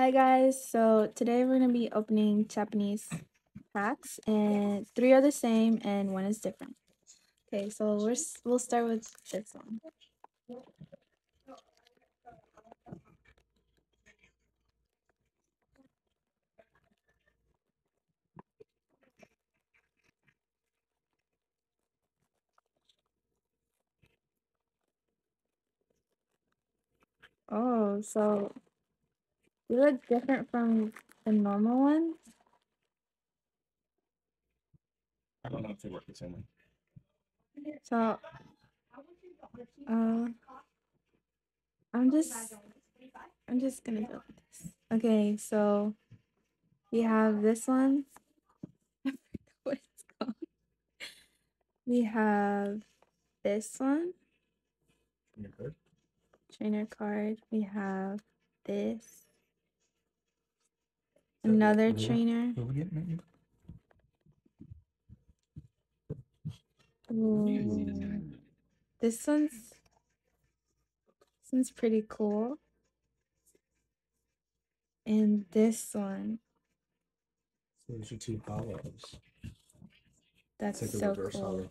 Hi guys, so today we're gonna be opening Japanese packs, and three are the same and one is different. Okay, so we're, we'll start with this one. Oh, so they look different from the normal ones. I don't know if they work the same way. So, uh, I'm just, I'm just gonna go with this. Okay, so we have this one. What it's called. We have this one, You're good. trainer card. We have this, another who- trainer. Who we getting at? Ooh, this one's, this one's pretty cool. And this one, So those are two holos. that's like a so reverse cool. holo.